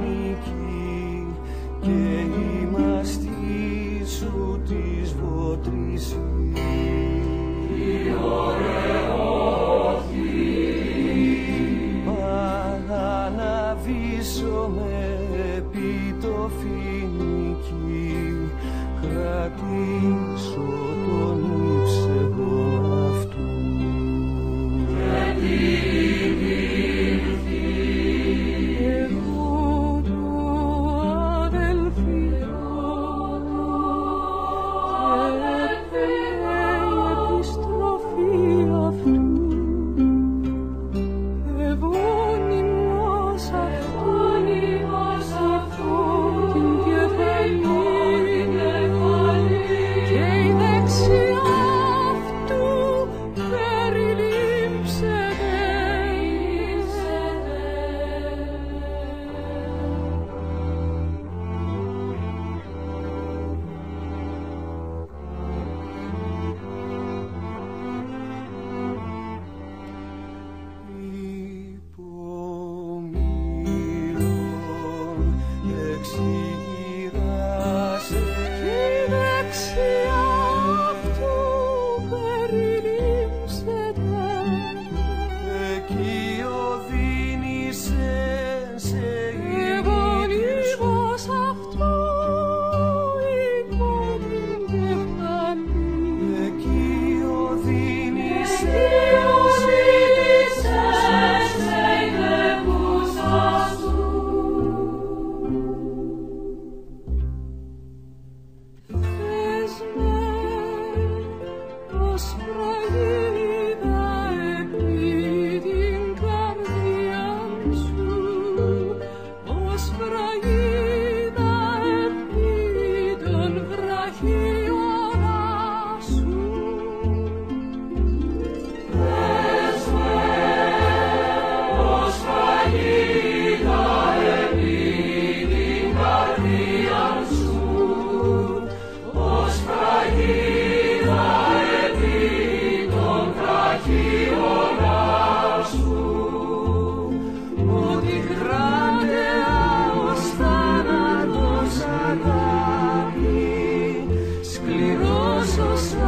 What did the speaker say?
νίκη και η μαστή σου της βοτρίσης. Η ωραιόχη Παναβήσω με επί το φοινική κρατήσω Christmas. Jesus.